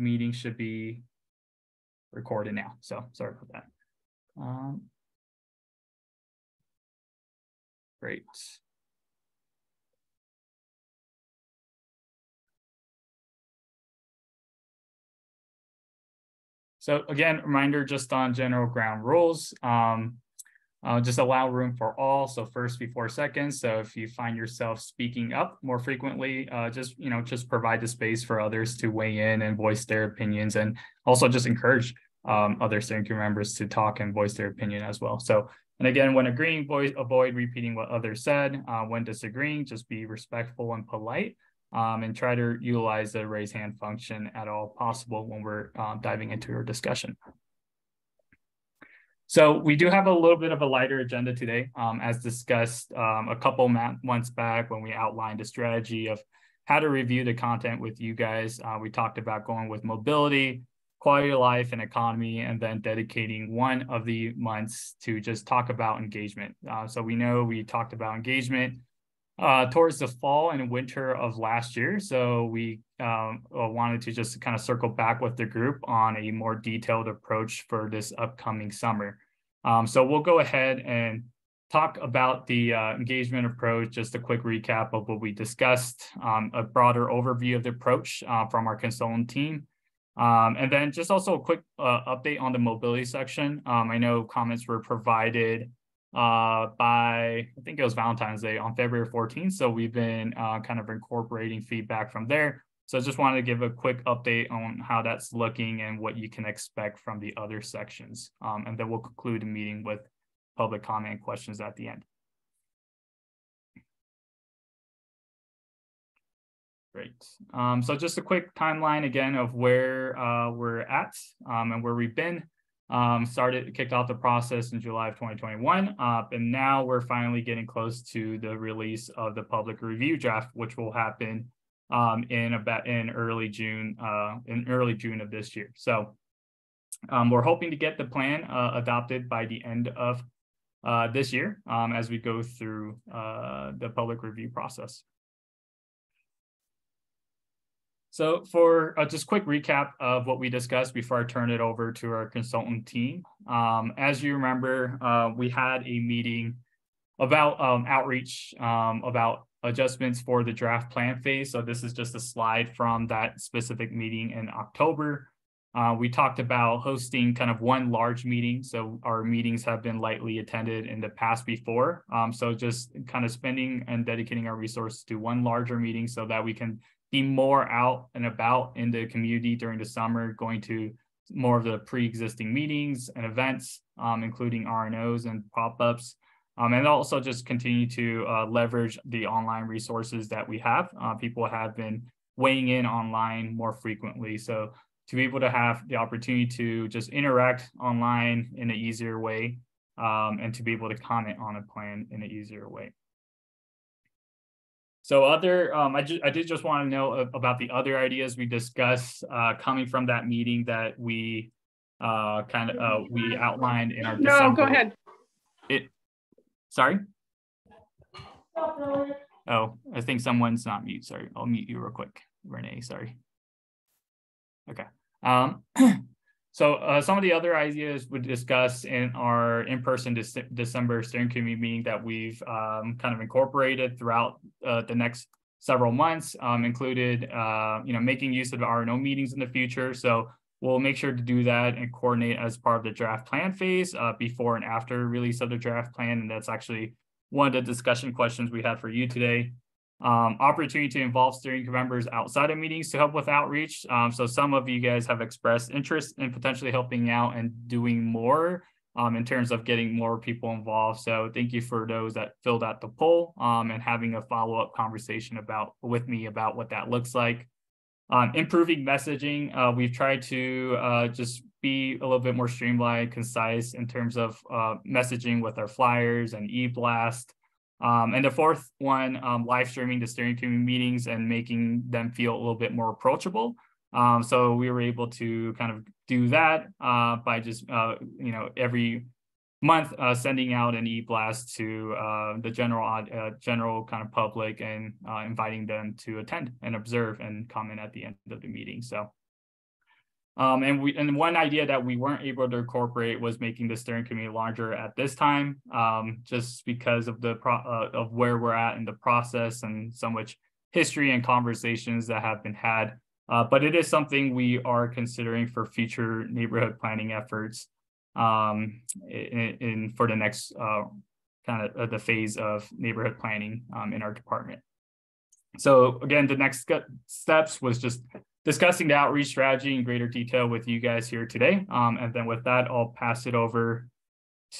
meeting should be recorded now. So sorry about that. Um, great. So again, reminder just on general ground rules. Um, uh, just allow room for all. So first before second. So if you find yourself speaking up more frequently, uh, just you know just provide the space for others to weigh in and voice their opinions, and also just encourage um, other steering committee members to talk and voice their opinion as well. So and again, when agreeing, voice, avoid repeating what others said. Uh, when disagreeing, just be respectful and polite um, and try to utilize the raise hand function at all possible when we're um, diving into our discussion. So we do have a little bit of a lighter agenda today, um, as discussed um, a couple months back when we outlined a strategy of how to review the content with you guys. Uh, we talked about going with mobility, quality of life, and economy, and then dedicating one of the months to just talk about engagement. Uh, so we know we talked about engagement uh, towards the fall and winter of last year. So we um, uh, wanted to just kind of circle back with the group on a more detailed approach for this upcoming summer. Um, so we'll go ahead and talk about the uh, engagement approach, just a quick recap of what we discussed, um, a broader overview of the approach uh, from our consultant team. Um, and then just also a quick uh, update on the mobility section. Um, I know comments were provided uh, by I think it was Valentine's Day on February 14th. So we've been uh, kind of incorporating feedback from there. So I just wanted to give a quick update on how that's looking and what you can expect from the other sections. Um, and then we'll conclude the meeting with public comment questions at the end. Great. Um, so just a quick timeline again of where uh, we're at um, and where we've been um, started kicked off the process in July of 2021, uh, and now we're finally getting close to the release of the public review draft, which will happen um, in about in early June, uh, in early June of this year. So um, we're hoping to get the plan uh, adopted by the end of uh, this year um, as we go through uh, the public review process. So for uh, just quick recap of what we discussed before I turn it over to our consultant team. Um, as you remember, uh, we had a meeting about um, outreach, um, about adjustments for the draft plan phase. So this is just a slide from that specific meeting in October. Uh, we talked about hosting kind of one large meeting. So our meetings have been lightly attended in the past before. Um, so just kind of spending and dedicating our resources to one larger meeting so that we can be more out and about in the community during the summer, going to more of the pre-existing meetings and events, um, including RNOs and pop-ups, um, and also just continue to uh, leverage the online resources that we have. Uh, people have been weighing in online more frequently. So to be able to have the opportunity to just interact online in an easier way um, and to be able to comment on a plan in an easier way. So other, um, I, just I did just want to know about the other ideas we discussed uh, coming from that meeting that we uh, kind of uh, we outlined in our. No, December. go ahead. Sorry. Oh, I think someone's not mute. Sorry, I'll mute you real quick, Renee. Sorry. Okay. Um, So uh, some of the other ideas we discussed in our in-person De December steering committee meeting that we've um, kind of incorporated throughout uh, the next several months um, included, uh, you know, making use of the RNO meetings in the future. So we'll make sure to do that and coordinate as part of the draft plan phase uh, before and after release of the draft plan. And that's actually one of the discussion questions we had for you today um, opportunity to involve steering members outside of meetings to help with outreach. Um, so some of you guys have expressed interest in potentially helping out and doing more um, in terms of getting more people involved. So thank you for those that filled out the poll um, and having a follow-up conversation about with me about what that looks like. Um, improving messaging, uh, we've tried to uh, just be a little bit more streamlined, concise in terms of uh, messaging with our flyers and e-blast. Um, and the fourth one, um, live streaming the steering committee meetings and making them feel a little bit more approachable. Um, so we were able to kind of do that uh, by just, uh, you know, every month uh, sending out an e-blast to uh, the general uh, general kind of public and uh, inviting them to attend and observe and comment at the end of the meeting. So Um, and we and one idea that we weren't able to incorporate was making the steering committee larger at this time, um, just because of the uh, of where we're at in the process and so much history and conversations that have been had. Uh, but it is something we are considering for future neighborhood planning efforts um, in, in, for the next uh, kind of uh, the phase of neighborhood planning um, in our department. So again, the next steps was just discussing the outreach strategy in greater detail with you guys here today. Um, and then with that, I'll pass it over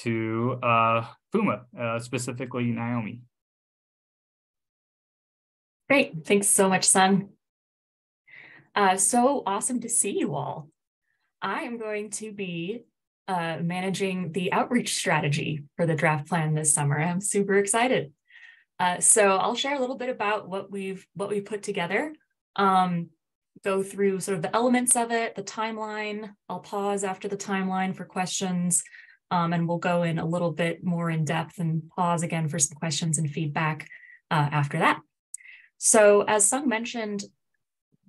to uh, Fuma, uh, specifically Naomi. Great. Thanks so much, Sung. Uh, so awesome to see you all. I am going to be uh, managing the outreach strategy for the draft plan this summer. I'm super excited. Uh, so I'll share a little bit about what we've what we put together. Um, go through sort of the elements of it, the timeline. I'll pause after the timeline for questions, um, and we'll go in a little bit more in depth and pause again for some questions and feedback uh, after that. So as Sung mentioned,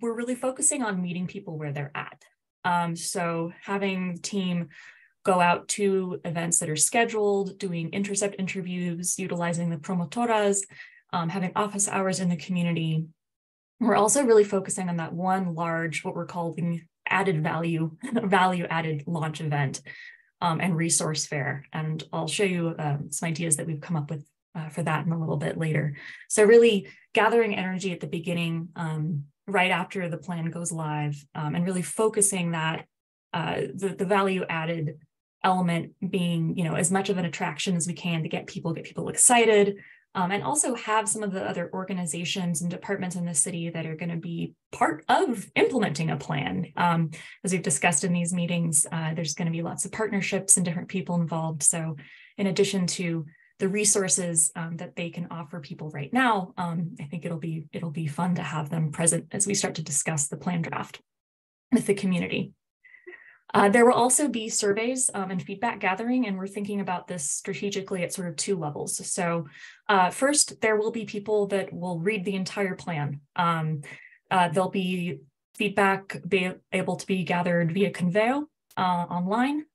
we're really focusing on meeting people where they're at. Um, so having the team go out to events that are scheduled, doing intercept interviews, utilizing the promotoras, um, having office hours in the community, we're also really focusing on that one large, what we're calling added value, value added launch event um, and resource fair. And I'll show you uh, some ideas that we've come up with uh, for that in a little bit later. So really gathering energy at the beginning, um, right after the plan goes live, um, and really focusing that uh, the, the value added element being, you know, as much of an attraction as we can to get people, get people excited, um, and also have some of the other organizations and departments in the city that are going to be part of implementing a plan. Um, as we've discussed in these meetings, uh, there's going to be lots of partnerships and different people involved. So in addition to the resources um, that they can offer people right now, um, I think it'll be it'll be fun to have them present as we start to discuss the plan draft with the community. Uh, there will also be surveys um, and feedback gathering, and we're thinking about this strategically at sort of two levels. So uh, first, there will be people that will read the entire plan. Um, uh, there'll be feedback be able to be gathered via Konveio uh, online.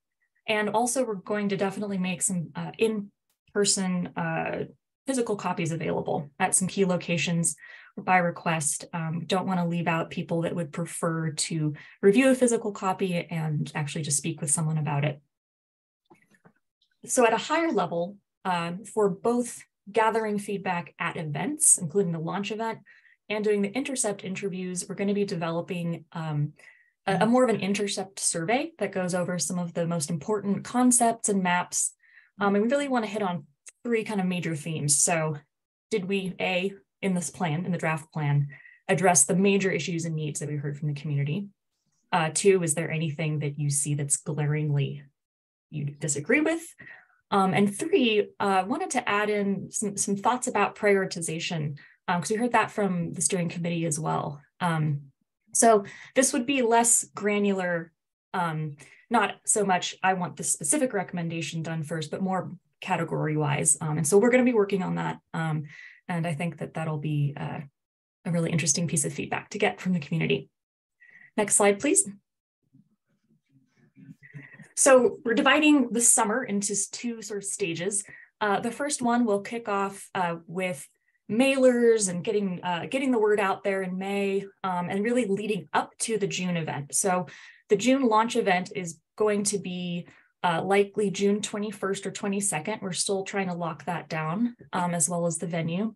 And also we're going to definitely make some uh, in-person uh, physical copies available at some key locations by request. Um, don't want to leave out people that would prefer to review a physical copy and actually just speak with someone about it. So at a higher level, um, for both gathering feedback at events, including the launch event, and doing the intercept interviews, we're going to be developing um, a, a, more of an intercept survey that goes over some of the most important concepts and maps. Um, and we really want to hit on three kind of major themes. So did we, A, in this plan, in the draft plan, address the major issues and needs that we heard from the community? Uh, two, is there anything that you see that's glaringly you disagree with? Um, and three, uh, wanted to add in some, some thoughts about prioritization, because um, we heard that from the steering committee as well. Um, so this would be less granular, um, not so much I want the specific recommendation done first, but more category wise. Um, and so we're going to be working on that. And I think that that'll be uh, a really interesting piece of feedback to get from the community. Next slide, please. So we're dividing the summer into two sort of stages. Uh, the first one will kick off uh, with mailers and getting uh, getting the word out there in May um, and really leading up to the June event. So the June launch event is going to be uh, likely June 21st or 22nd. We're still trying to lock that down um, as well as the venue.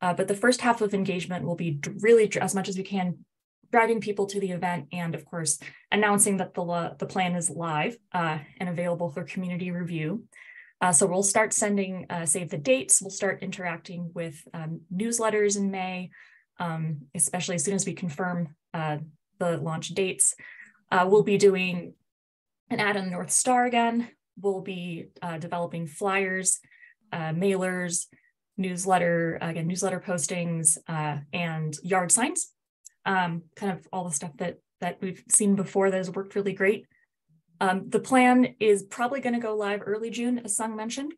Uh, but the first half of engagement will be really as much as we can driving people to the event and of course announcing that the, the plan is live uh, and available for community review. Uh, so we'll start sending uh, save the dates. We'll start interacting with um, newsletters in May, um, especially as soon as we confirm uh, the launch dates. Uh, we'll be doing an ad on North Star again. We'll be uh, developing flyers, uh, mailers, newsletter, again, newsletter postings, uh, and yard signs. Um, kind of all the stuff that that we've seen before that has worked really great. Um, the plan is probably going to go live early June, as Sung mentioned.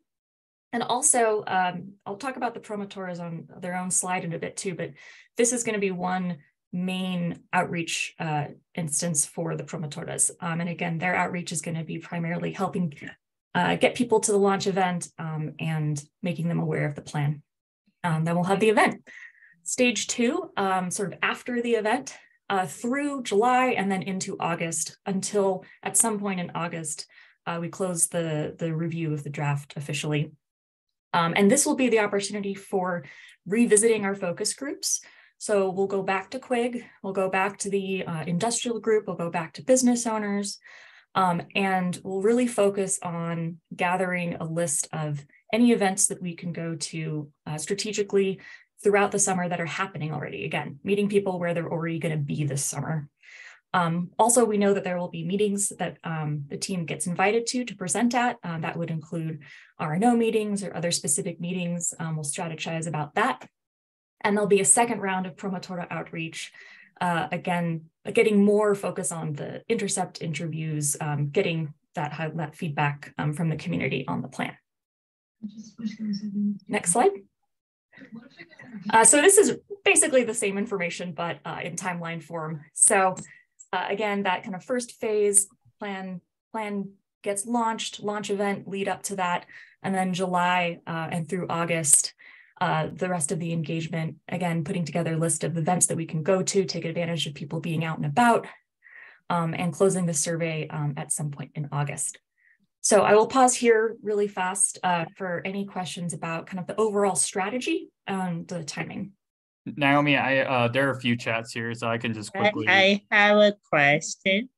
And also, um, I'll talk about the promotoras on their own slide in a bit too, but this is going to be one main outreach uh, instance for the promotoras. Um, and again, their outreach is going to be primarily helping uh, get people to the launch event um, and making them aware of the plan. Um, then we'll have the event. Stage two, um, sort of after the event, uh, through July and then into August until at some point in August, uh, we close the, the review of the draft officially. Um, and this will be the opportunity for revisiting our focus groups. So we'll go back to Quig, we'll go back to the uh, industrial group, we'll go back to business owners, um, and we'll really focus on gathering a list of any events that we can go to uh, strategically throughout the summer that are happening already. Again, meeting people where they're already going to be this summer. Um, also, we know that there will be meetings that um, the team gets invited to to present at. Um, that would include RNO meetings or other specific meetings. Um, we'll strategize about that. And there'll be a second round of Promotora outreach. Uh, again, getting more focus on the intercept interviews, um, getting that, that feedback um, from the community on the plan. Next slide. Uh, so this is basically the same information, but uh, in timeline form. So uh, again, that kind of first phase plan plan gets launched, launch event lead up to that, and then July uh, and through August, uh, the rest of the engagement, again, putting together a list of events that we can go to, take advantage of people being out and about, um, and closing the survey um, at some point in August. So I will pause here really fast uh, for any questions about kind of the overall strategy and the timing. Naomi, I uh, there are a few chats here, so I can just quickly. I, I have a question.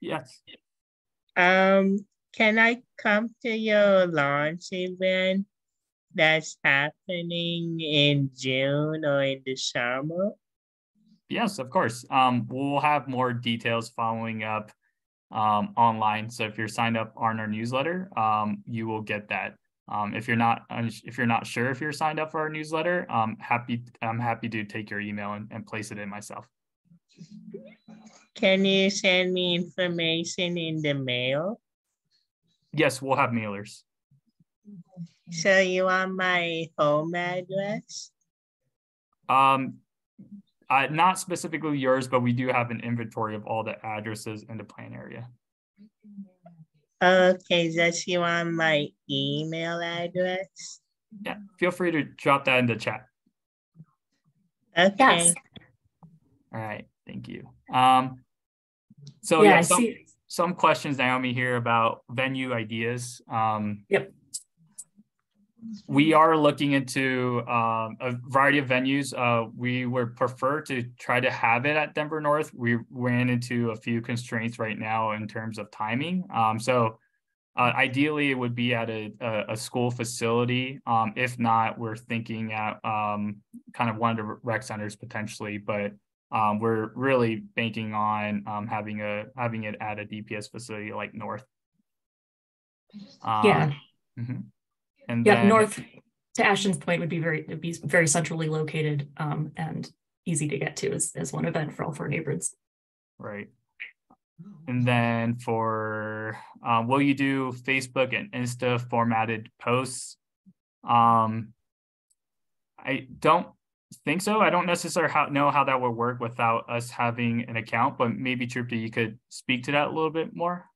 Yes. Um, can I come to your launch event that's happening in June or in the summer? Yes, of course. Um, we'll have more details following up um, online. So if you're signed up on our newsletter, um, you will get that. Um, if you're not if you're not sure if you're signed up for our newsletter, um, happy I'm happy to take your email and, and place it in myself. Can you send me information in the mail? Yes, we'll have mailers. So you want my home address? Um, uh, not specifically yours, but we do have an inventory of all the addresses in the plan area. Okay, does you want my email address? Yeah, feel free to drop that in the chat. Okay. Yes. All right, thank you. Um, so yeah, yeah some, some questions, Naomi, here about venue ideas. Um, yep we are looking into um, a variety of venues. Uh, we would prefer to try to have it at Denver North. We ran into a few constraints right now in terms of timing. Um, so uh, ideally, it would be at a, a, a school facility. Um, if not, we're thinking at um, kind of one of the rec centers potentially, but um, we're really banking on um, having a having it at a DPS facility like North. yeah. Mm-hmm. And yeah, then, north to Ashton's point would be very would be very centrally located um, and easy to get to as, as one event for all four neighborhoods. Right. And then for um, will you do Facebook and Insta formatted posts? Um, I don't think so. I don't necessarily how, know how that would work without us having an account, but maybe Trupti, you could speak to that a little bit more.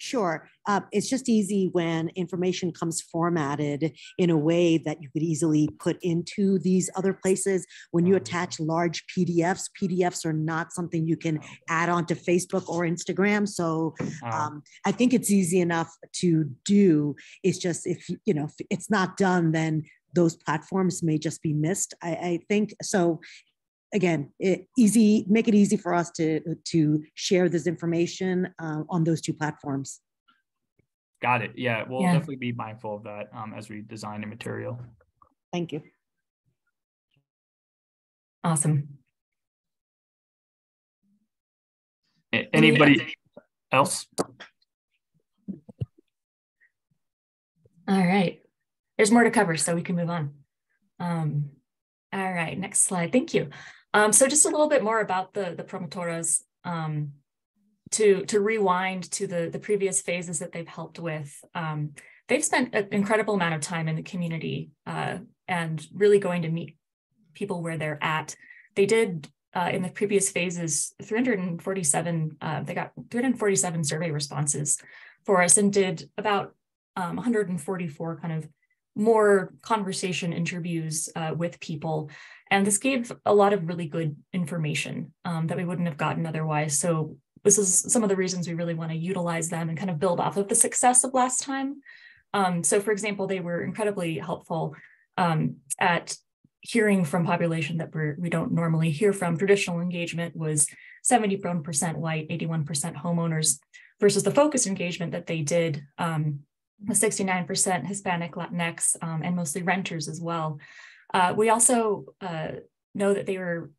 Sure. Uh, it's just easy when information comes formatted in a way that you could easily put into these other places. When you attach large PDFs, PDFs are not something you can add onto Facebook or Instagram. So um, I think it's easy enough to do. It's just if you know if it's not done, then those platforms may just be missed. I, I think so again, it, easy, make it easy for us to, to share this information uh, on those two platforms. Got it. Yeah, we'll yeah. definitely be mindful of that um, as we design the material. Thank you. Awesome. Anybody else? All right. There's more to cover, so we can move on. Um, all right, next slide. Thank you. Um, so just a little bit more about the, the promotoras um, to, to rewind to the, the previous phases that they've helped with. Um, they've spent an incredible amount of time in the community uh, and really going to meet people where they're at. They did uh, in the previous phases 347 uh, they got 347 survey responses for us and did about um, 144 kind of more conversation interviews uh, with people and this gave a lot of really good information um, that we wouldn't have gotten otherwise so this is some of the reasons we really want to utilize them and kind of build off of the success of last time um, so for example they were incredibly helpful um, at hearing from population that we're, we don't normally hear from. Traditional engagement was 71% white, 81% homeowners versus the focus engagement that they did um, 69% Hispanic, Latinx, um, and mostly renters as well. Uh, we also uh, know that they were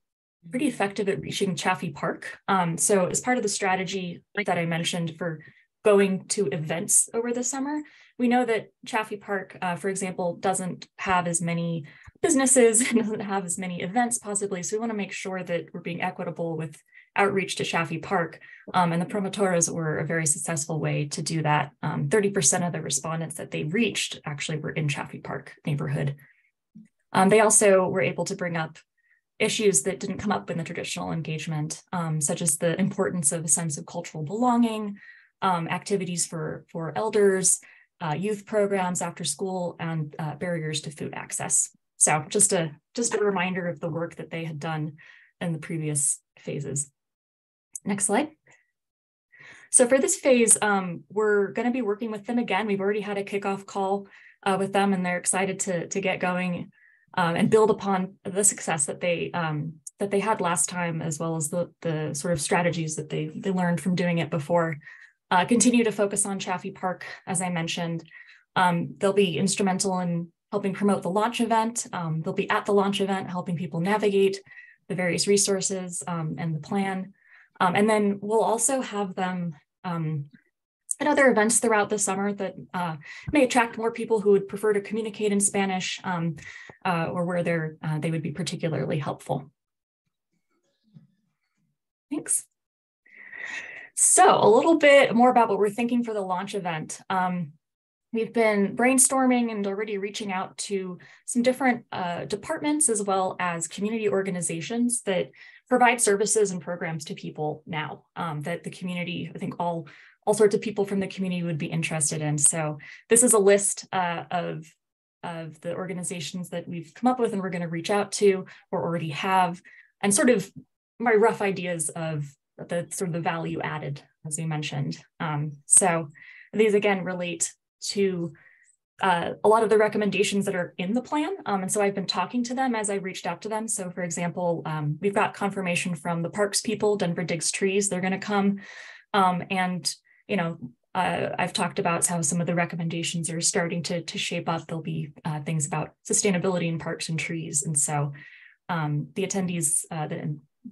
pretty effective at reaching Chaffee Park. Um, so as part of the strategy that I mentioned for going to events over the summer, we know that Chaffee Park, uh, for example, doesn't have as many businesses and doesn't have as many events possibly. So we want to make sure that we're being equitable with outreach to Chaffee Park. Um, and the promotoras were a very successful way to do that. 30% um, of the respondents that they reached actually were in Chaffee Park neighborhood. Um, they also were able to bring up issues that didn't come up in the traditional engagement, um, such as the importance of a sense of cultural belonging, um, activities for, for elders, uh, youth programs after school, and uh, barriers to food access. So just a just a reminder of the work that they had done in the previous phases. Next slide. So for this phase, um, we're going to be working with them again. We've already had a kickoff call uh, with them, and they're excited to to get going um, and build upon the success that they um, that they had last time, as well as the the sort of strategies that they they learned from doing it before. Uh, continue to focus on Chaffee Park, as I mentioned. Um, they'll be instrumental in helping promote the launch event. Um, they'll be at the launch event, helping people navigate the various resources um, and the plan. Um, and then we'll also have them at other events throughout the summer that uh, may attract more people who would prefer to communicate in Spanish um, uh, or where they're, uh, they would be particularly helpful. Thanks. So a little bit more about what we're thinking for the launch event. Um, We've been brainstorming and already reaching out to some different uh, departments as well as community organizations that provide services and programs to people now um, that the community, I think all, all sorts of people from the community would be interested in. So this is a list uh, of, of the organizations that we've come up with and we're going to reach out to or already have and sort of my rough ideas of the sort of the value added, as we mentioned. Um, so these again relate to uh, a lot of the recommendations that are in the plan. Um, and so I've been talking to them as I reached out to them. So for example, um, we've got confirmation from the parks people, Denver Digs Trees, they're gonna come. Um, and, you know, uh, I've talked about how some of the recommendations are starting to, to shape up. There'll be uh, things about sustainability in parks and trees. And so um, the attendees uh, that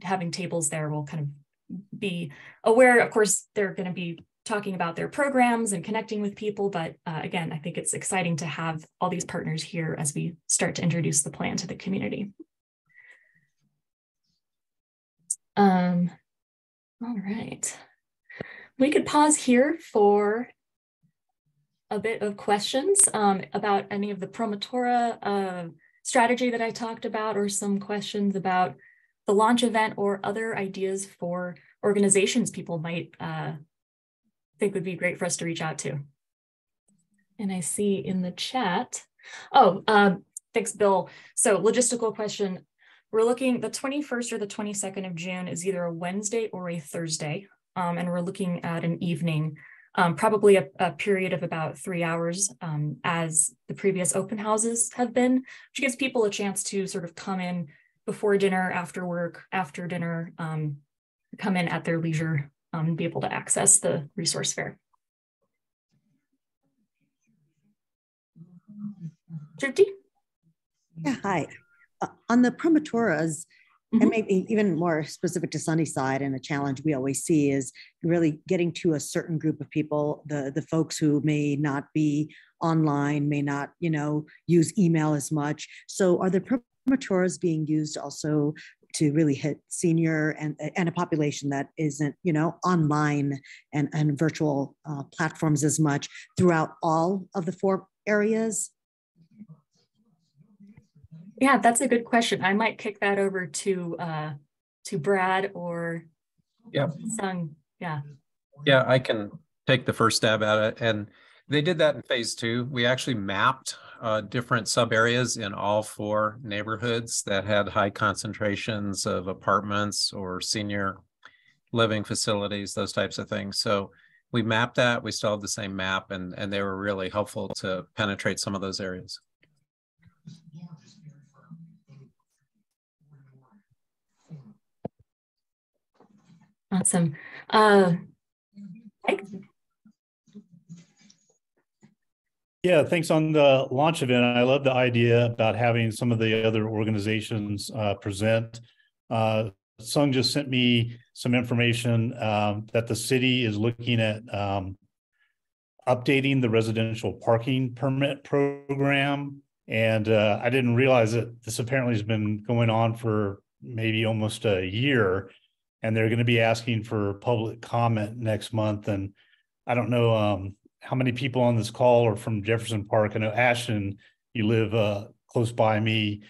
having tables there will kind of be aware. Of course, they're going to be talking about their programs and connecting with people. But uh, again, I think it's exciting to have all these partners here as we start to introduce the plan to the community. Um, all right. We could pause here for a bit of questions um, about any of the Promotora uh, strategy that I talked about or some questions about the launch event or other ideas for organizations people might uh, think would be great for us to reach out to. And I see in the chat, oh, um, thanks, Bill. So logistical question. We're looking, the 21st or the 22nd of June is either a Wednesday or a Thursday. Um, and we're looking at an evening, um, probably a, a, period of about three hours um, as the previous open houses have been, which gives people a chance to sort of come in before dinner, after work, after dinner, um, come in at their leisure um, and be able to access the resource fair. Trupti? Yeah, hi. Uh, on the promotoras, Mm-hmm. and maybe even more specific to Sunnyside and a challenge we always see is really getting to a certain group of people, the the folks who may not be online, may not, you know, use email as much. So are the promotoras being used also to really hit senior and, and a population that isn't, you know, online and, and virtual uh, platforms as much throughout all of the four areas? Yeah, that's a good question. I might kick that over to uh, to Brad or Yep. Sung. Yeah. Yeah, I can take the first stab at it. And they did that in phase two. We actually mapped uh, different sub areas in all four neighborhoods that had high concentrations of apartments or senior living facilities, those types of things. So we mapped that. We still have the same map, and and they were really helpful to penetrate some of those areas. Awesome. Uh? Yeah, thanks on the launch event. I love the idea about having some of the other organizations uh, present. Uh, Sung just sent me some information um, that the city is looking at um, updating the residential parking permit program. And uh, I didn't realize that this apparently has been going on for maybe almost a year. And they're going to be asking for public comment next month. And I don't know um, how many people on this call are from Jefferson Park. I know Ashton, you live uh, close by me,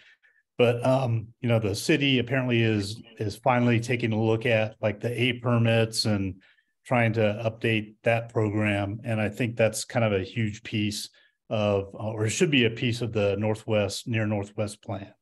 but um, you know the city apparently is is finally taking a look at like the A permits and trying to update that program. And I think that's kind of a huge piece of, or should be a piece of the Northwest near Northwest plan.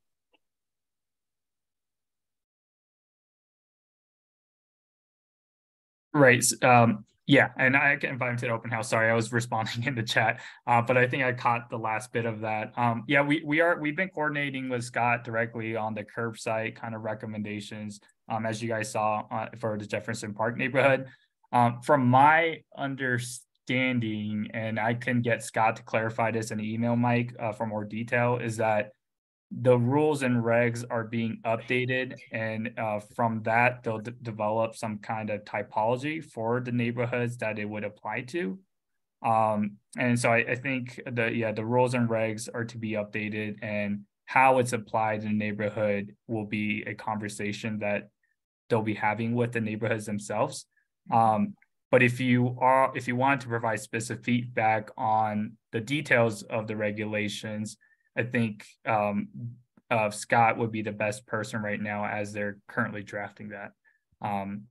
Right. Um, yeah, and I can invite him to the open house. Sorry, I was responding in the chat, uh, but I think I caught the last bit of that. Um, yeah, we we are we've been coordinating with Scott directly on the curbside kind of recommendations, um, as you guys saw uh, for the Jefferson Park neighborhood. Um, from my understanding, and I can get Scott to clarify this in the email, Mike, uh, for more detail, is that the rules and regs are being updated and uh, from that they'll develop some kind of typology for the neighborhoods that it would apply to. Um, and so I, I, think the yeah the rules and regs are to be updated and how it's applied in the neighborhood will be a conversation that they'll be having with the neighborhoods themselves. Um, but if you are if you want to provide specific feedback on the details of the regulations I think um, uh, Scott would be the best person right now as they're currently drafting that. Um,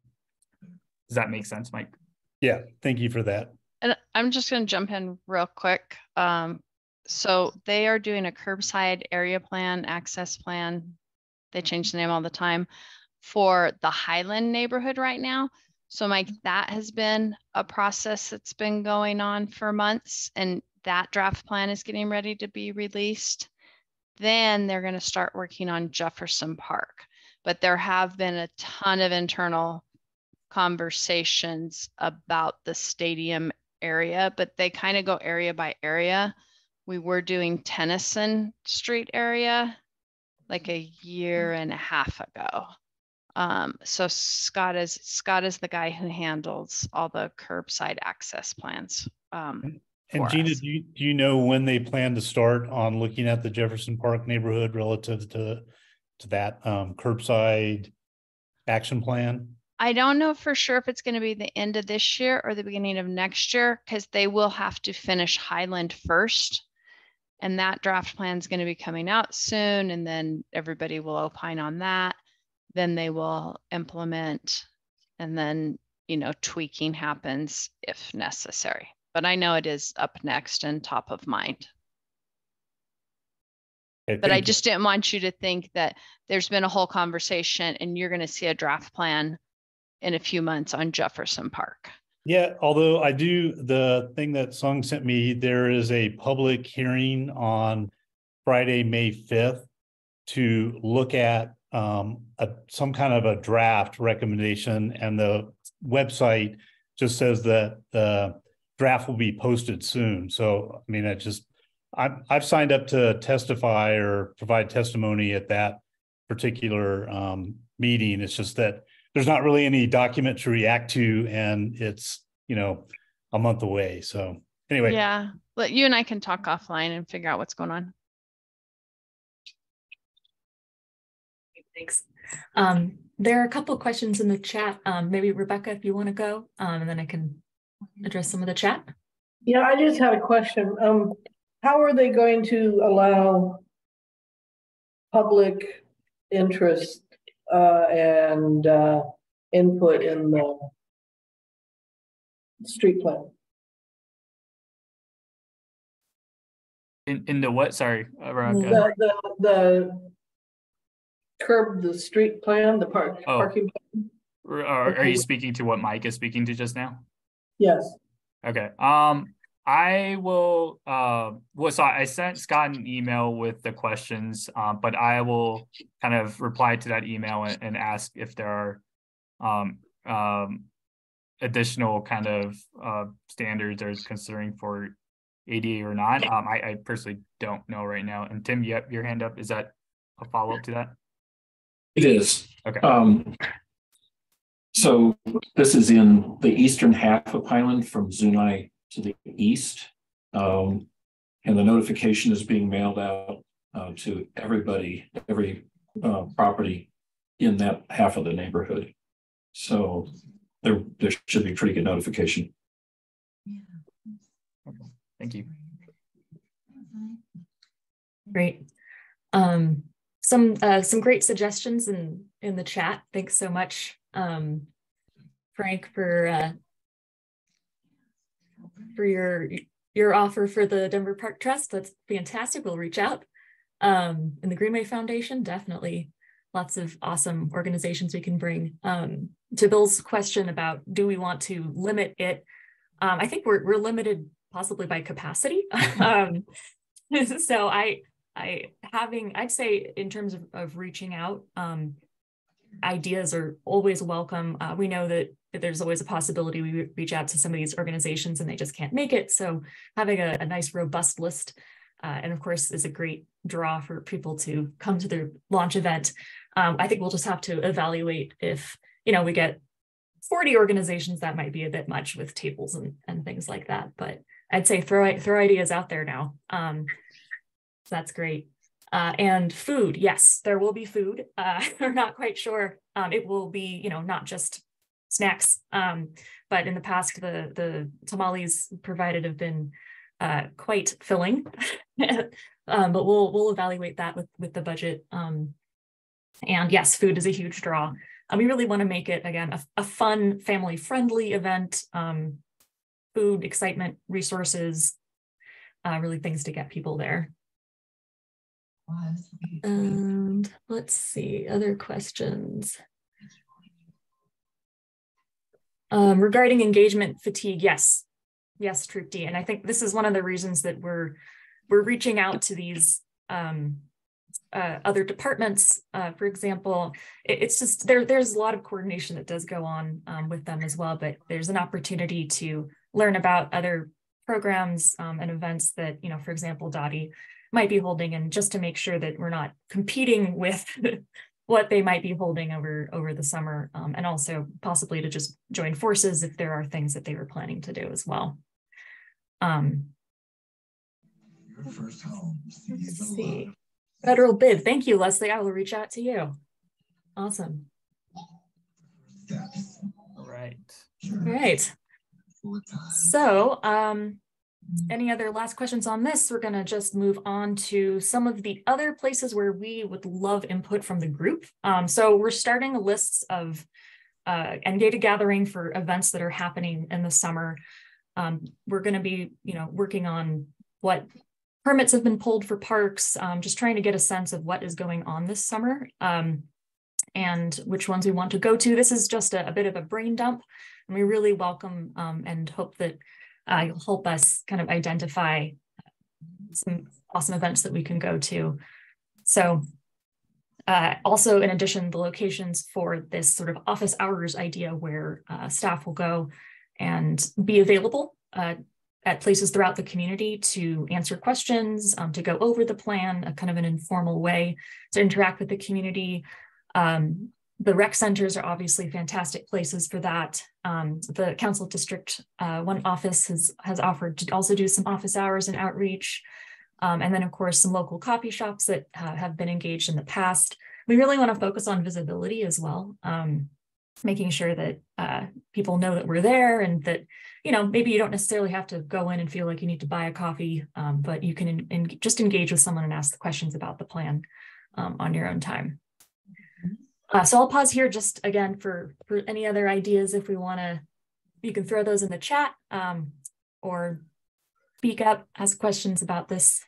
does that make sense, Mike? Yeah, thank you for that. And I'm just going to jump in real quick. Um, so they are doing a curbside area plan, access plan. They change the name all the time for the Highland neighborhood right now. So Mike, that has been a process that's been going on for months and that draft plan is getting ready to be released. Then they're going to start working on Jefferson Park. But there have been a ton of internal conversations about the stadium area, but they kind of go area by area. We were doing Tennyson Street area like a year and a half ago. Um, so Scott is Scott is the guy who handles all the curbside access plans. Um, and Gina, do you, do you know when they plan to start on looking at the Jefferson Park neighborhood relative to, to that um, curbside action plan? I don't know for sure if it's going to be the end of this year or the beginning of next year because they will have to finish Highland first. And that draft plan is going to be coming out soon. And then everybody will opine on that. Then they will implement and then, you know, tweaking happens if necessary but I know it is up next and top of mind. But I just didn't want you to think that there's been a whole conversation and you're going to see a draft plan in a few months on Jefferson Park. Yeah, although I do the thing that Sung sent me, there is a public hearing on Friday, May 5th to look at um, a, some kind of a draft recommendation. And the website just says that the draft will be posted soon. So, I mean, I just, I've, I've signed up to testify or provide testimony at that particular um, meeting. It's just that there's not really any document to react to, and it's, you know, a month away. So, anyway. Yeah. Let you and I can talk offline and figure out what's going on. Thanks. Um, there are a couple questions in the chat. Um, maybe Rebecca, if you want to go, um, and then I can address some of the chat? Yeah, I just had a question. Um, how are they going to allow public interest uh, and uh, input in the street plan. In, in the what? Sorry, uh, Veronica. The, the, the curb, the street plan, the park, Oh. parking, plan? Or are you speaking to what Mike is speaking to just now? Yes. Okay. Um, I will. Uh, well, so I sent Scott an email with the questions, um, but I will kind of reply to that email and, and ask if there are um, um, additional kind of uh, standards or considering for ADA or not. Um, I, I personally don't know right now. And Tim, you have your hand up. Is that a follow up to that? It is. Okay. Um, so this is in the eastern half of Highland from Zuni to the east. Um, and the notification is being mailed out uh, to everybody, every uh, property in that half of the neighborhood. So there, there should be pretty good notification. Yeah. Thank you. Great. Um, some uh, some great suggestions in in the chat. Thanks so much, um, Frank, for uh, for your your offer for the Denver Park Trust. That's fantastic. We'll reach out. Um, and the Greenway Foundation, definitely lots of awesome organizations we can bring. Um, to Bill's question about do we want to limit it? Um, I think we're we're limited possibly by capacity. um, so I I having I'd say in terms of, of reaching out, um, ideas are always welcome. Uh, we know that there's always a possibility we reach out to some of these organizations and they just can't make it. So having a, a nice robust list, uh, and of course, is a great draw for people to come to their launch event. Um, I think we'll just have to evaluate if you know we get 40 organizations that might be a bit much with tables and, and things like that. But I'd say throw throw ideas out there now. Um, that's great. Uh, and food, yes, there will be food. Uh, we're not quite sure. Um, it will be, you know, not just snacks. Um, but in the past, the the tamales provided have been uh, quite filling. um, but we'll we'll evaluate that with with the budget. Um, and yes, food is a huge draw. And we really want to make it again a, a fun, family friendly event. Um, food, excitement, resources, uh, really things to get people there. And let's see, other questions. Um, regarding engagement fatigue, yes, yes, Trupti. And I think this is one of the reasons that we're we're reaching out to these um, uh, other departments. Uh, for example, it, it's just there. There's a lot of coordination that does go on um, with them as well. But there's an opportunity to learn about other programs um, and events that you know, for example, DOTI might be holding, and just to make sure that we're not competing with what they might be holding over over the summer, um, and also possibly to just join forces if there are things that they were planning to do as well. Um, let's see. Federal bid. Thank you, Leslie. I will reach out to you. Awesome. All right. All right. So, um, any other last questions on this? We're going to just move on to some of the other places where we would love input from the group. Um, so we're starting a list of uh, and data gathering for events that are happening in the summer. Um, we're going to be, you know, working on what permits have been pulled for parks, um, just trying to get a sense of what is going on this summer um, and which ones we want to go to. This is just a, a bit of a brain dump, and we really welcome um, and hope that uh, you'll help us kind of identify some awesome events that we can go to. So uh, also, in addition, the locations for this sort of office hours idea where uh, staff will go and be available uh, at places throughout the community to answer questions, um, to go over the plan, a kind of an informal way to interact with the community. Um, the rec centers are obviously fantastic places for that. Um, the council district uh, one office has has offered to also do some office hours and outreach. Um, and then of course some local coffee shops that uh, have been engaged in the past. We really want to focus on visibility as well, um, making sure that uh, people know that we're there and that, you know, maybe you don't necessarily have to go in and feel like you need to buy a coffee, um, but you can in, in, just engage with someone and ask the questions about the plan. um, on your own time. Uh, so I'll pause here just again for, for any other ideas if we want to, you can throw those in the chat um, or speak up, ask questions about this.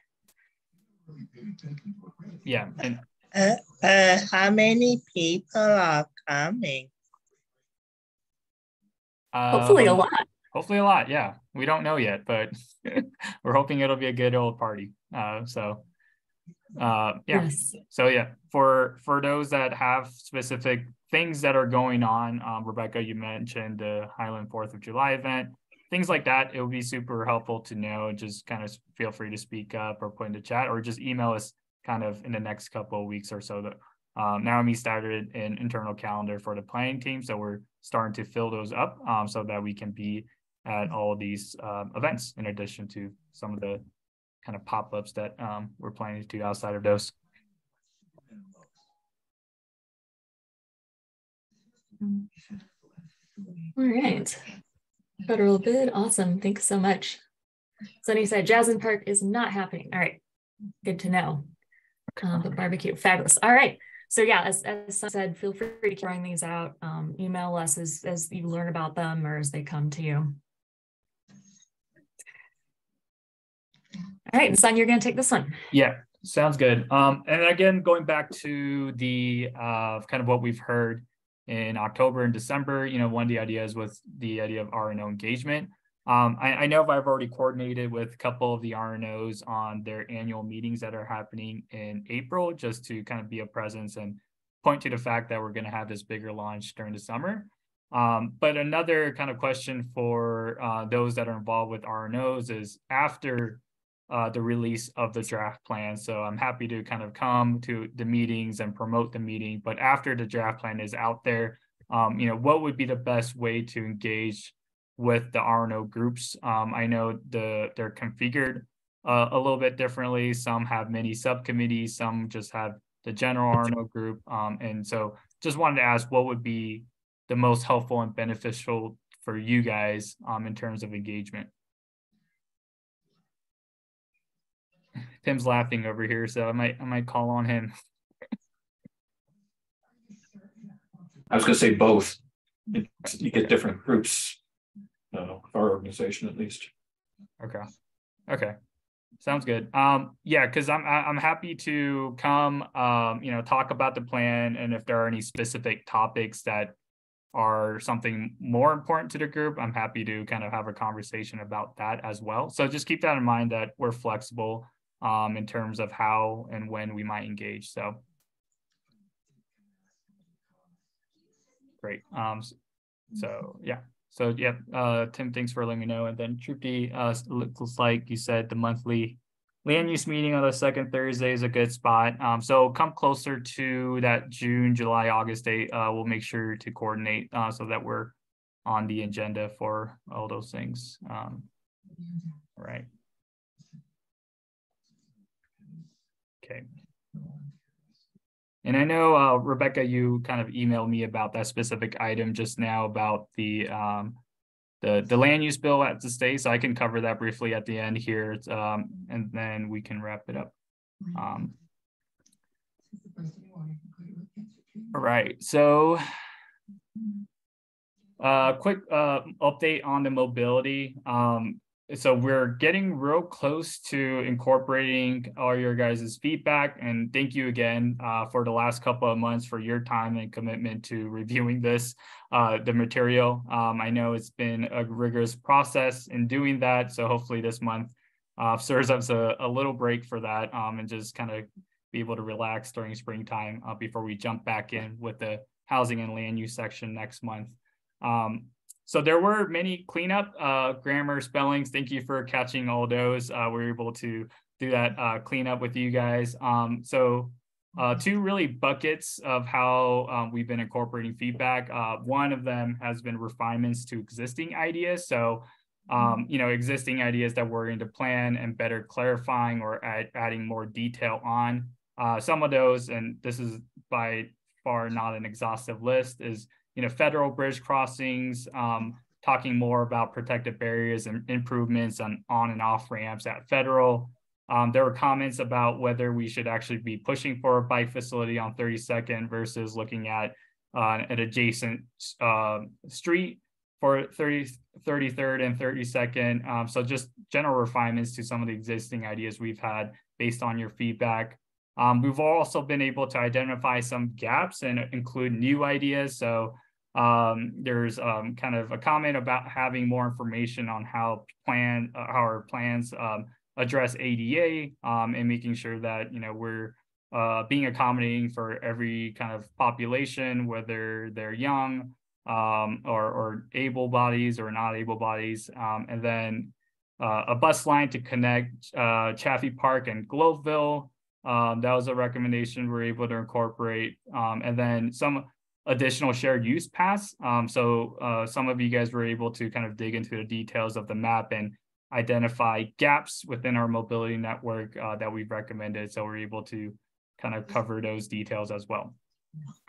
Yeah, and Uh, uh, how many people are coming? Hopefully a um, lot. Hopefully a lot, yeah. We don't know yet, but we're hoping it'll be a good old party. Uh, so uh, yeah. Yes. So yeah, for for those that have specific things that are going on, um, Rebecca, you mentioned the Highland Fourth of July event, things like that. It would be super helpful to know. Just kind of feel free to speak up or put in the chat, or just email us kind of in the next couple of weeks or so. That um, Naomi started an internal calendar for the planning team, so we're starting to fill those up um, so that we can be at all these um, events in addition to some of the kind of pop-ups that um, we're planning to do outside of those. All right. Federal bid, awesome. Thanks so much. Sunny said Jasmine Park is not happening. All right, good to know. Um, but barbecue, fabulous. All right. So yeah, as, as I said, feel free to trying these out. Um, email us as, as you learn about them or as they come to you. All right, Sung, you're going to take this one. Yeah, sounds good. Um, and again, going back to the uh, kind of what we've heard in October and December, you know, one of the ideas was the idea of RNO engagement. Um, I, I, know I've already coordinated with a couple of the RNOs on their annual meetings that are happening in April, just to kind of be a presence and point to the fact that we're going to have this bigger launch during the summer. Um, but another kind of question for uh, those that are involved with RNOs is after uh, the release of the draft plan. So I'm happy to kind of come to the meetings and promote the meeting. But after the draft plan is out there, um, you know, what would be the best way to engage with the RNO groups? Um, I know the they're configured uh, a little bit differently. Some have many subcommittees. Some just have the general RNO group. Um, and so just wanted to ask what would be the most helpful and beneficial for you guys um, in terms of engagement. Tim's laughing over here, so I might I might call on him. I was going to say both. You get different groups, uh, our organization at least. Okay. Okay. Sounds good. Um, yeah, because I'm I'm happy to come, um, you know, talk about the plan, and if there are any specific topics that are something more important to the group, I'm happy to kind of have a conversation about that as well. So just keep that in mind that we're flexible um, in terms of how and when we might engage. So great. Um, so yeah. So yeah, uh, Tim, thanks for letting me know. And then Trupti, uh, looks like you said the monthly land use meeting on the second Thursday is a good spot. Um, so come closer to that June, July, August date. Uh, we'll make sure to coordinate uh, so that we're on the agenda for all those things. Um, right. Okay. And I know, uh, Rebecca, you kind of emailed me about that specific item just now about the um, the the land use bill at the state. So I can cover that briefly at the end here, um, and then we can wrap it up. Um, all right. So, uh, quick uh, update on the mobility. Um, so we're getting real close to incorporating all your guys' feedback and thank you again uh, for the last couple of months for your time and commitment to reviewing this uh, the material. Um, i know it's been a rigorous process in doing that so hopefully this month uh, serves us a, a, little break for that um, and just kind of be able to relax during springtime uh, before we jump back in with the housing and land use section next month. Um, so there were many cleanup, uh, grammar, spellings. Thank you for catching all those. Uh, we were able to do that uh, cleanup with you guys. Um, so uh, two really buckets of how um, we've been incorporating feedback. Uh, one of them has been refinements to existing ideas. So, um, you know, existing ideas that we're going to plan and better clarifying or add, adding more detail on. Uh, some of those, and this is by far not an exhaustive list, is you know, federal bridge crossings, um, talking more about protective barriers and improvements on on and off ramps at federal, Um, there were comments about whether we should actually be pushing for a bike facility on 32nd versus looking at uh, an adjacent uh, street for 30, 33rd and 32nd. Um, so just general refinements to some of the existing ideas we've had based on your feedback. Um, we've also been able to identify some gaps and include new ideas. So um, there's um, kind of a comment about having more information on how plan uh, how our plans um, address ADA um, and making sure that you know we're uh, being accommodating for every kind of population, whether they're young um, or, or able bodies or not able bodies, um, and then uh, a bus line to connect uh, Chaffee Park and Globeville. Um, that was a recommendation we're able to incorporate, and then some additional shared use paths. Um, so uh, some of you guys were able to kind of dig into the details of the map and identify gaps within our mobility network uh, that we've recommended. So we're able to kind of cover those details as well.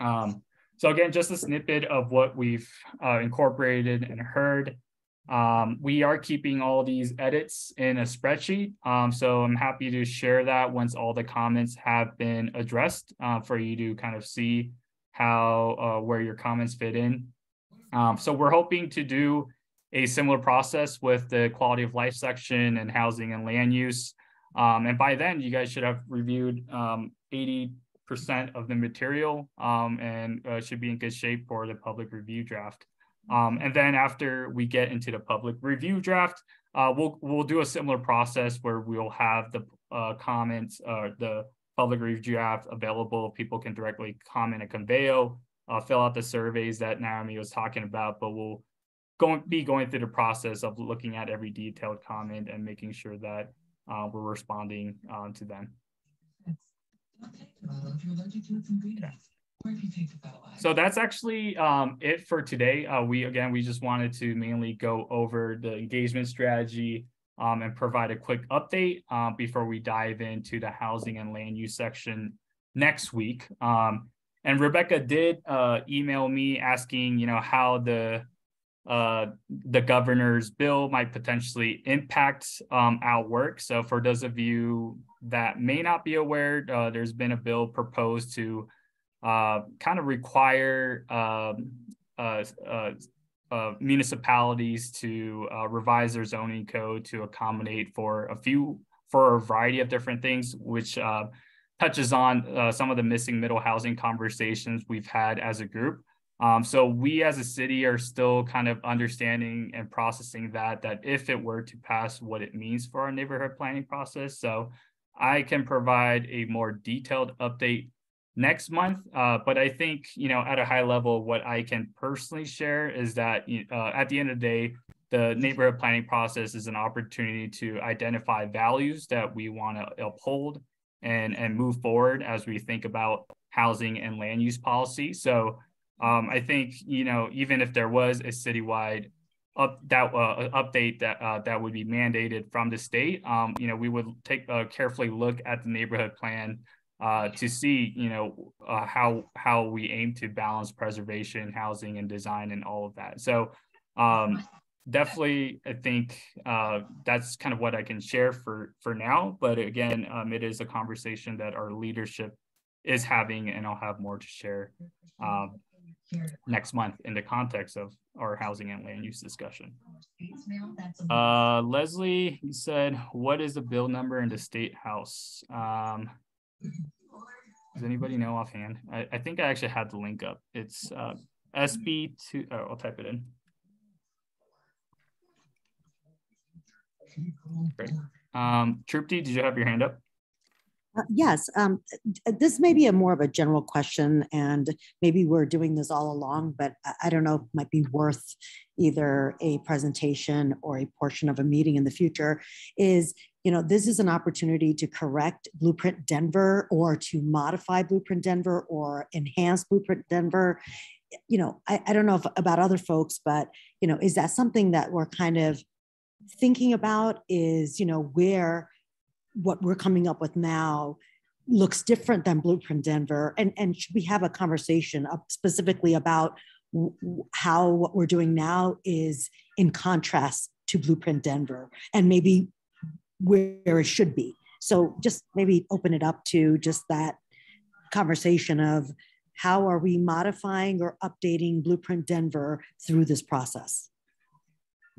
Um, so again, just a snippet of what we've uh, incorporated and heard. Um, we are keeping all these edits in a spreadsheet. Um, so I'm happy to share that once all the comments have been addressed uh, for you to kind of see how, uh, where your comments fit in. Um, so we're hoping to do a similar process with the quality of life section and housing and land use. Um, and by then, you guys should have reviewed um, 80% of the material um, and uh, should be in good shape for the public review draft. Um, and then after we get into the public review draft, uh, we'll we'll do a similar process where we'll have the uh, comments, uh, the public review draft available. People can directly comment and Konveio, uh, fill out the surveys that Naomi was talking about, but we'll going be going through the process of looking at every detailed comment and making sure that uh, we're responding um, to them. So that's actually um, it for today. Uh, we again, we just wanted to mainly go over the engagement strategy um, and provide a quick update uh, before we dive into the housing and land use section next week. Um, and Rebecca did uh, email me asking, you know, how the uh, the governor's bill might potentially impact um, our work. So for those of you that may not be aware, uh, there's been a bill proposed to uh, kind of require um, uh, uh, uh, municipalities to revise their zoning code to accommodate for a few, for a variety of different things, which touches on some of the missing middle housing conversations we've had as a group. Um, so we as a city are still kind of understanding and processing that, that if it were to pass, what it means for our neighborhood planning process. So I can provide a more detailed update next month. Uh, but I think, you know, at a high level, what I can personally share is that uh, at the end of the day, the neighborhood planning process is an opportunity to identify values that we want to uphold and, and move forward as we think about housing and land use policy. So um, I think you know even if there was a citywide up that uh, update that uh, that would be mandated from the state, um, you know we would take a carefully look at the neighborhood plan uh, to see you know uh, how how we aim to balance preservation, housing, and design, and all of that. So um, definitely, I think uh, that's kind of what I can share for for now. But again, um, it is a conversation that our leadership is having, and I'll have more to share. Um, next month in the context of our housing and land use discussion. Uh, Leslie, you said, what is the bill number in the state house? Um, does anybody know offhand? I, I think I actually had the link up. It's uh, SB2, oh, I'll type it in. Great. Um, Trupti, did you have your hand up? Uh, yes, um, this may be a more of a general question, and maybe we're doing this all along, but I don't know, might be worth either a presentation or a portion of a meeting in the future. Is you know this is an opportunity to correct Blueprint Denver or to modify Blueprint Denver or enhance Blueprint Denver. You know, I, I don't know if, about other folks, but you know, is that something that we're kind of thinking about? Is you know where what we're coming up with now looks different than Blueprint Denver? And, and should we have a conversation specifically about how what we're doing now is in contrast to Blueprint Denver and maybe where it should be? So just maybe open it up to just that conversation of how are we modifying or updating Blueprint Denver through this process?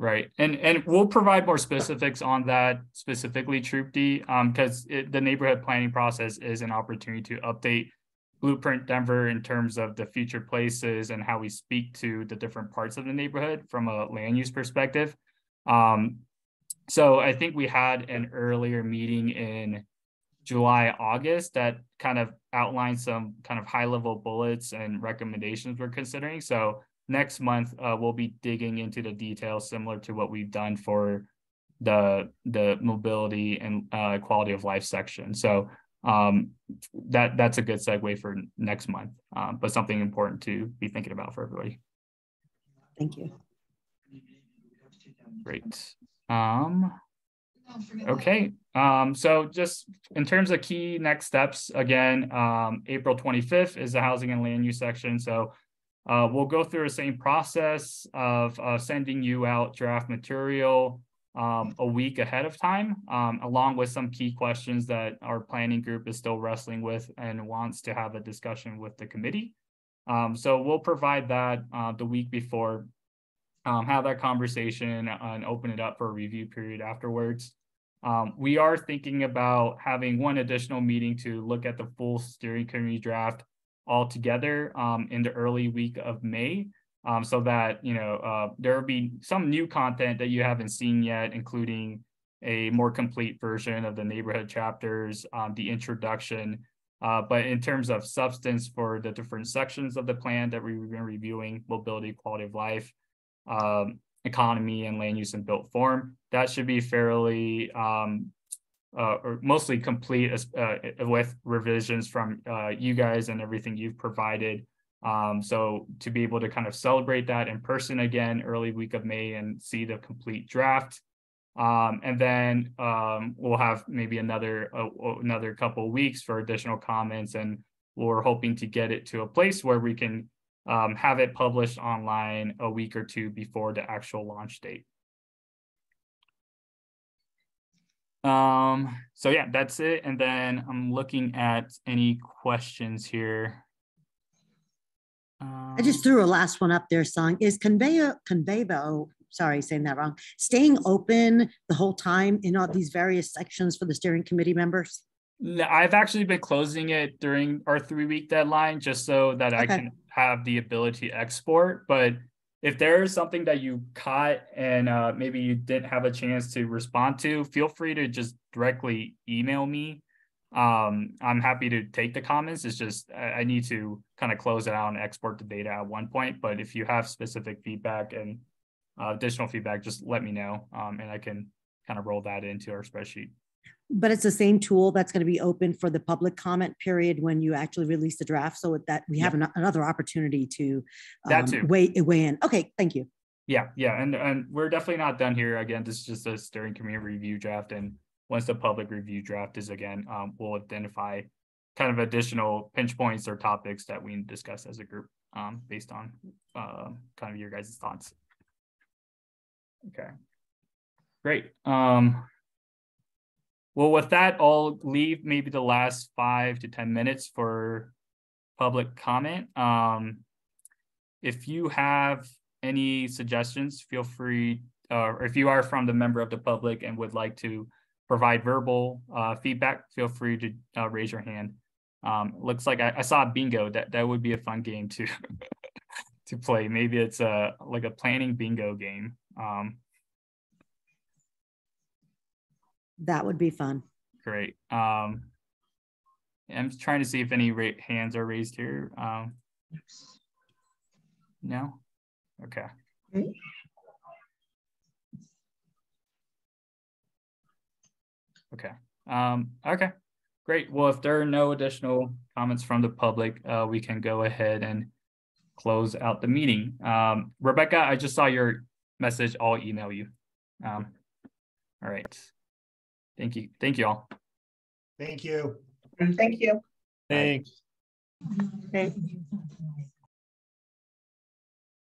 Right, and and we'll provide more specifics on that specifically, Trupti, um, because the neighborhood planning process is an opportunity to update Blueprint Denver in terms of the future places and how we speak to the different parts of the neighborhood from a land use perspective. Um, so I think we had an earlier meeting in July, August that kind of outlined some kind of high level bullets and recommendations we're considering. So next month uh, we'll be digging into the details similar to what we've done for the the mobility and uh, quality of life section. So um, that that's a good segue for next month, uh, but something important to be thinking about for everybody. Thank you. Great. Um, okay. Um, so just in terms of key next steps, again, um, April 25th is the housing and land use section. So uh, we'll go through the same process of uh, sending you out draft material um, a week ahead of time, um, along with some key questions that our planning group is still wrestling with and wants to have a discussion with the committee. Um, so we'll provide that uh, the week before, um, have that conversation and open it up for a review period afterwards. Um, we are thinking about having one additional meeting to look at the full steering committee draft all together um, in the early week of May um, so that you know uh, there will be some new content that you haven't seen yet, including a more complete version of the neighborhood chapters, um, the introduction. Uh, but in terms of substance for the different sections of the plan that we've been reviewing, mobility, quality of life, um, economy, and land use and built form, that should be fairly um, uh, or mostly complete uh, with revisions from uh, you guys and everything you've provided. Um, so to be able to kind of celebrate that in person again, early week of May and see the complete draft. Um, and then um, we'll have maybe another uh, another couple weeks for additional comments, and we're hoping to get it to a place where we can um, have it published online a week or two before the actual launch date. Um, so yeah, that's it. And then I'm looking at any questions here. I just threw a last one up there, Sung. Is Konveio, Konveio, sorry, saying that wrong, staying open the whole time in all these various sections for the steering committee members? I've actually been closing it during our three week deadline just so that okay. I can have the ability to export. But if there's something that you caught and uh, maybe you didn't have a chance to respond to, feel free to just directly email me um, I'm happy to take the comments. It's just I, need to kind of close it out and export the data at one point. But if you have specific feedback and uh, additional feedback, just let me know, um, and I can kind of roll that into our spreadsheet. But it's the same tool that's going to be open for the public comment period when you actually release the draft, so that we have an, another opportunity to um, weigh weigh in. Okay, thank you. Yeah, yeah, and and we're definitely not done here. Again, this is just a steering committee review draft, and once the public review draft is again, um, we'll identify kind of additional pinch points or topics that we discuss as a group um, based on uh, kind of your guys' thoughts. Okay, great. Um, well, with that, I'll leave maybe the last five to 10 minutes for public comment. Um, if you have any suggestions, feel free, uh, or if you are from the member of the public and would like to provide verbal uh, feedback, feel free to uh, raise your hand. Um, looks like I, I, saw bingo. That that would be a fun game to to play. Maybe it's a like a planning bingo game. Um, that would be fun. Great. Um, I'm trying to see if any hands are raised here. Um, no. Okay. Okay. Um, okay, great. Well, if there are no additional comments from the public, uh, we can go ahead and close out the meeting. Um, Rebecca, I just saw your message. I'll email you. Um, all right. Thank you. Thank you all. Thank you. Thank you. Thanks. Thank you.